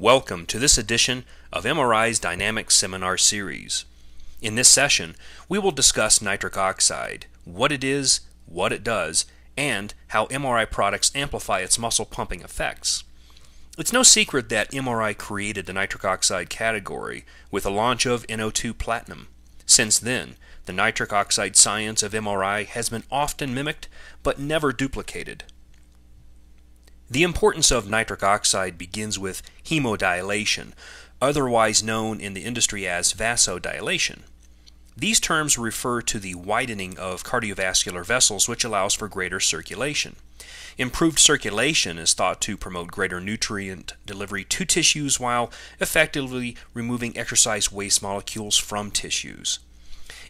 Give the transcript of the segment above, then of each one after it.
Welcome to this edition of MRI's Dynamic Seminar Series. In this session, we will discuss nitric oxide, what it is, what it does, and how MRI products amplify its muscle pumping effects. It's no secret that MRI created the nitric oxide category with the launch of NO2 Platinum. Since then, the nitric oxide science of MRI has been often mimicked but never duplicated. The importance of nitric oxide begins with hemodilation, otherwise known in the industry as vasodilation. These terms refer to the widening of cardiovascular vessels, which allows for greater circulation. Improved circulation is thought to promote greater nutrient delivery to tissues while effectively removing exercise waste molecules from tissues.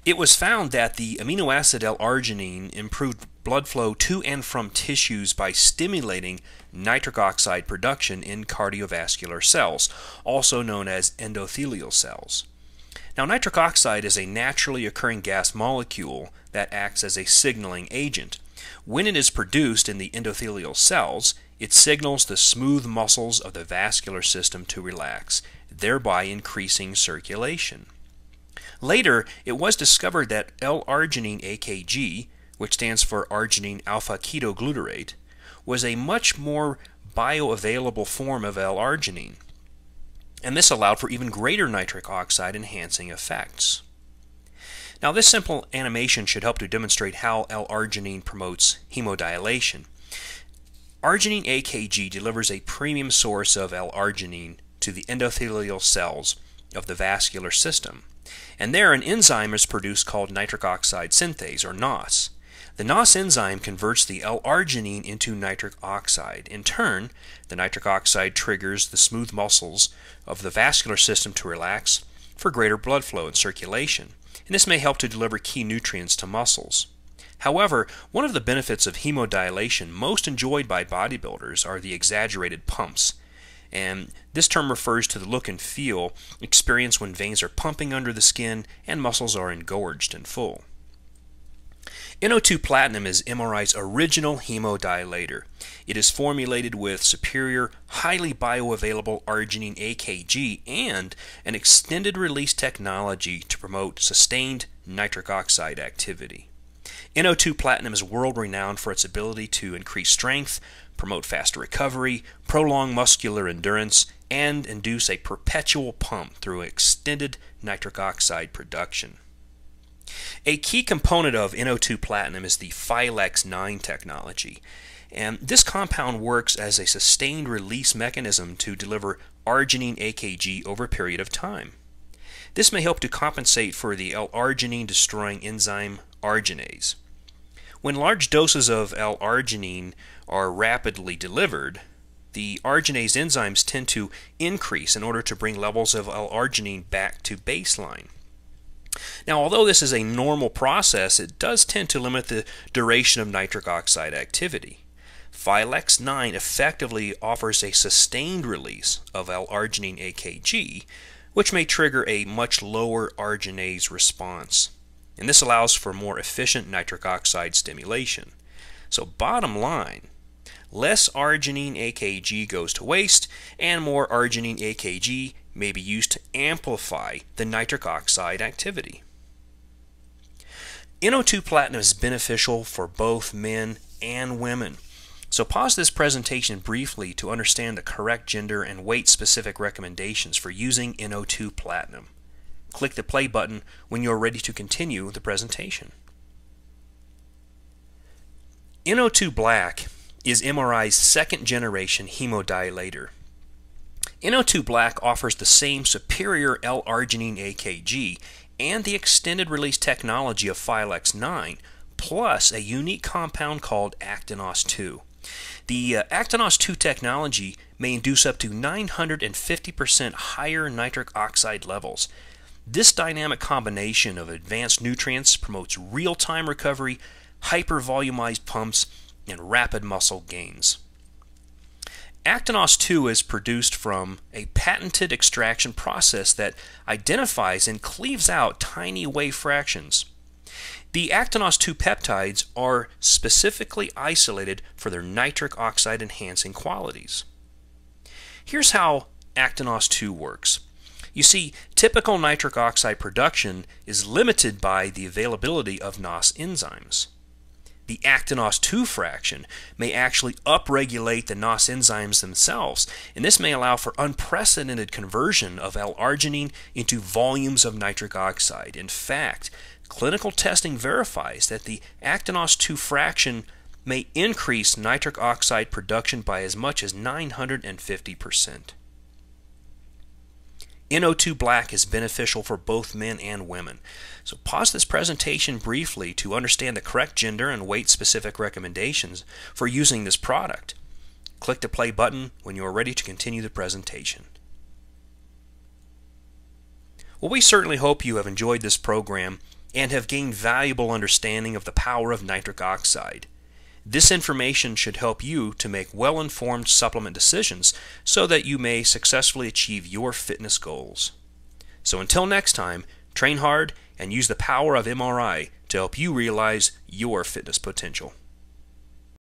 It was found that the amino acid L-arginine improved blood flow to and from tissues by stimulating nitric oxide production in cardiovascular cells, also known as endothelial cells. Now, nitric oxide is a naturally occurring gas molecule that acts as a signaling agent. When it is produced in the endothelial cells, it signals the smooth muscles of the vascular system to relax, thereby increasing circulation. Later, it was discovered that L-arginine AKG, which stands for arginine alpha ketoglutarate, was a much more bioavailable form of L-arginine, and this allowed for even greater nitric oxide enhancing effects. Now, this simple animation should help to demonstrate how L-arginine promotes hemodilation. Arginine AKG delivers a premium source of L-arginine to the endothelial cells of the vascular system. And there an enzyme is produced called nitric oxide synthase, or NOS. The NOS enzyme converts the L-arginine into nitric oxide. In turn, the nitric oxide triggers the smooth muscles of the vascular system to relax for greater blood flow and circulation, and this may help to deliver key nutrients to muscles. However, one of the benefits of hemodilation most enjoyed by bodybuilders are the exaggerated pumps and this term refers to the look and feel experienced when veins are pumping under the skin and muscles are engorged and full. NO2 Platinum is MRI's original hemodilator. It is formulated with superior, highly bioavailable arginine AKG and an extended release technology to promote sustained nitric oxide activity. NO2 Platinum is world renowned for its ability to increase strength, promote faster recovery, prolong muscular endurance, and induce a perpetual pump through extended nitric oxide production. A key component of NO2 Platinum is the Phylex 9 technology, and this compound works as a sustained release mechanism to deliver arginine AKG over a period of time. This may help to compensate for the L-arginine destroying enzyme arginase. When large doses of L-arginine are rapidly delivered, the arginase enzymes tend to increase in order to bring levels of L-arginine back to baseline. Now, although this is a normal process, it does tend to limit the duration of nitric oxide activity. Phylex 9 effectively offers a sustained release of L-arginine AKG, which may trigger a much lower arginase response and this allows for more efficient nitric oxide stimulation. So bottom line, less arginine AKG goes to waste, and more arginine AKG may be used to amplify the nitric oxide activity. NO2 platinum is beneficial for both men and women. So pause this presentation briefly to understand the correct gender and weight specific recommendations for using NO2 platinum. Click the play button when you are ready to continue the presentation. NO2 Black is MRI's second generation hemodilator. NO2 Black offers the same superior L-arginine AKG and the extended release technology of Phylex 9, plus a unique compound called Actinos 2. The uh, Actinos 2 technology may induce up to 950% higher nitric oxide levels, this dynamic combination of advanced nutrients promotes real-time recovery, hypervolumized pumps, and rapid muscle gains. Actinos 2 is produced from a patented extraction process that identifies and cleaves out tiny whey fractions. The Actinos 2 peptides are specifically isolated for their nitric oxide enhancing qualities. Here's how Actinos 2 works. You see, typical nitric oxide production is limited by the availability of NOS enzymes. The Actinos 2 fraction may actually upregulate the NOS enzymes themselves, and this may allow for unprecedented conversion of L-arginine into volumes of nitric oxide. In fact, clinical testing verifies that the Actinos 2 fraction may increase nitric oxide production by as much as 950%. NO2 black is beneficial for both men and women. So pause this presentation briefly to understand the correct gender and weight specific recommendations for using this product. Click the play button when you are ready to continue the presentation. Well, we certainly hope you have enjoyed this program and have gained valuable understanding of the power of nitric oxide. This information should help you to make well informed supplement decisions so that you may successfully achieve your fitness goals. So until next time, train hard and use the power of MRI to help you realize your fitness potential.